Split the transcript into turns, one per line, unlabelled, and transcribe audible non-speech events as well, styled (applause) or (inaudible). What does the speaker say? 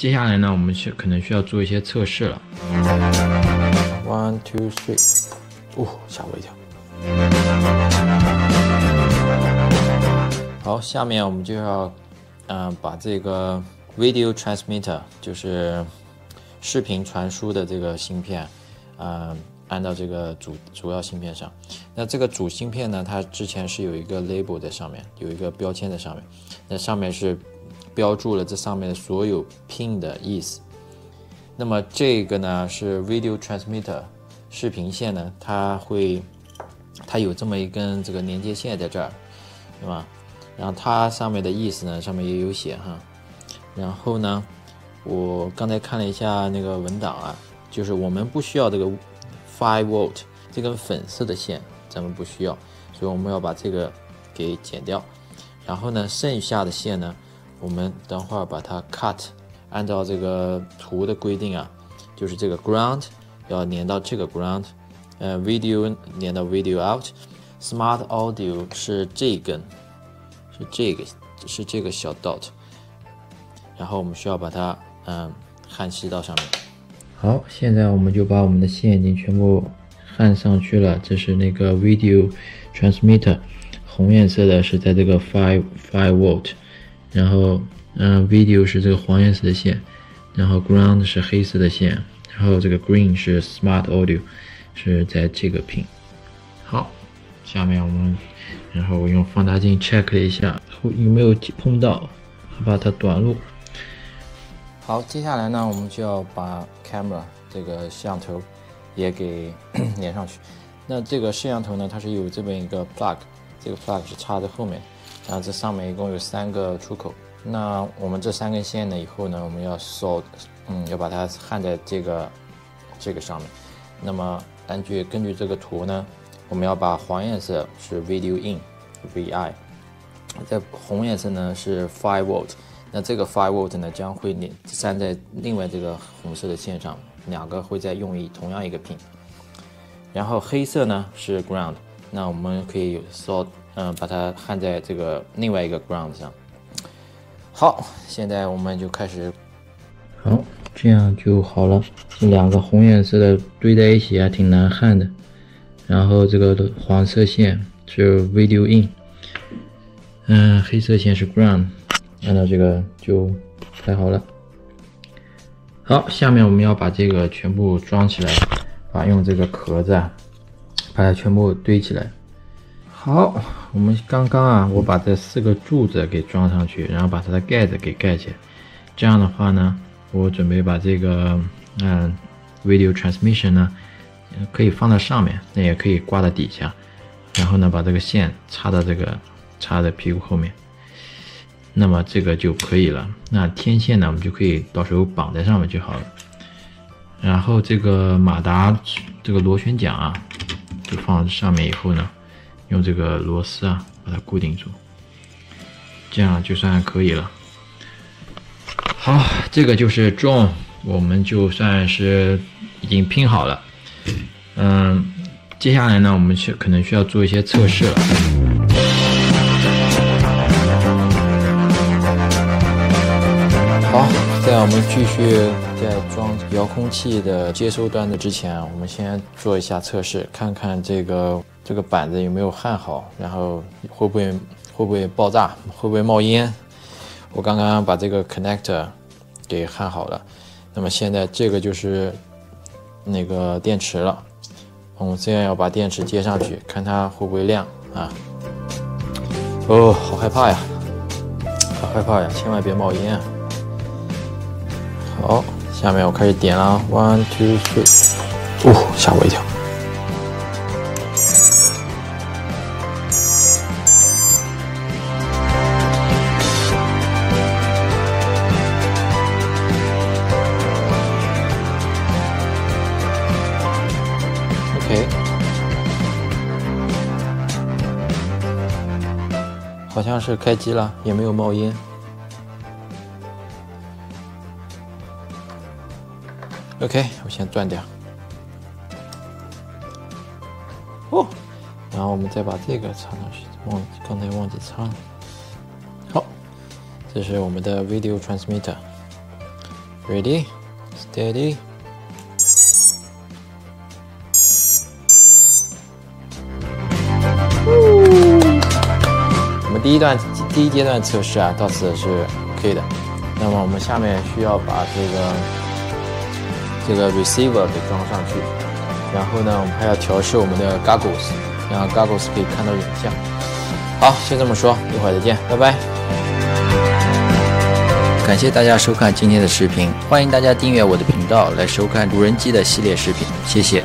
接下来呢，我们需可能需要做一些测试了。
One two three，哦，吓我一跳。好，下面我们就要，嗯，把这个 video transmitter，就是视频传输的这个芯片，嗯。安到这个主主要芯片上，那这个主芯片呢，它之前是有一个 label 在上面，有一个标签在上面，那上面是标注了这上面的所有 pin 的意思。那么这个呢是 video transmitter 视频线呢，它会它有这么一根这个连接线在这儿，对吧？然后它上面的意思呢，上面也有写哈。然后呢，我刚才看了一下那个文档啊，就是我们不需要这个。Five volt 这根粉色的线咱们不需要，所以我们要把这个给剪掉。然后呢，剩下的线呢，我们等会儿把它 cut，按照这个图的规定啊，就是这个 ground 要连到这个 ground，呃，video 连到 video out，smart audio 是这根，是这个，是这个小 dot。然后我们需要把它嗯焊吸到上面。
好，现在我们就把我们的线已经全部焊上去了。这是那个 video transmitter，红颜色的是在这个 five five volt，然后嗯，video 是这个黄颜色的线，然后 ground 是黑色的线，然后这个 green 是 smart audio，是在这个屏。好，下面我们然后我用放大镜 check 了一下有没有碰到，怕它短路。
好，接下来呢，我们就要把 camera 这个摄像头也给 (coughs) 连上去。那这个摄像头呢，它是有这么一个 plug，这个 plug 是插在后面，那这上面一共有三个出口。那我们这三根线呢，以后呢，我们要 sold 嗯，要把它焊在这个这个上面。那么根据根据这个图呢，我们要把黄颜色是 video in，VI，在红颜色呢是 five volt。那这个 five volt 呢将会连粘在另外这个红色的线上，两个会再用一同样一个 pin。然后黑色呢是 ground，那我们可以说，嗯，把它焊在这个另外一个 ground 上。好，现在我们就开始。
好，这样就好了。这两个红颜色的堆在一起还挺难焊的。然后这个黄色线是 video in，嗯，黑色线是 ground。按照这个就太好了。好，下面我们要把这个全部装起来，把用这个壳子啊，把它全部堆起来。好，我们刚刚啊，我把这四个柱子给装上去，然后把它的盖子给盖起来。这样的话呢，我准备把这个嗯，video transmission 呢，可以放在上面，那也可以挂在底下。然后呢，把这个线插到这个插在屁股后面。那么这个就可以了。那天线呢，我们就可以到时候绑在上面就好了。然后这个马达这个螺旋桨啊，就放上面以后呢，用这个螺丝啊把它固定住，这样就算可以了。好，这个就是重，我们就算是已经拼好了。嗯，接下来呢，我们需可能需要做一些测试了。
继续在装遥控器的接收端的之前，我们先做一下测试，看看这个这个板子有没有焊好，然后会不会会不会爆炸，会不会冒烟。我刚刚把这个 connector 给焊好了，那么现在这个就是那个电池了。我们现在要把电池接上去，看它会不会亮啊？哦，好害怕呀，好害怕呀，千万别冒烟啊！好，下面我开始点了，one two three，哦，吓我一跳。OK，好像是开机了，也没有冒烟。OK，我先转掉。哦，然后我们再把这个插上去，忘刚才忘记插了。好，这是我们的 Video Transmitter。Ready? Steady. 我们第一段第一阶段测试啊，到此是 OK 的。那么我们下面需要把这个这个 receiver 给装上去，然后呢，我们还要调试我们的 goggles，让 goggles 可以看到影像。好，先这么说，一会儿再见，拜拜。感谢大家收看今天的视频，欢迎大家订阅我的频道来收看无人机的系列视频，谢谢。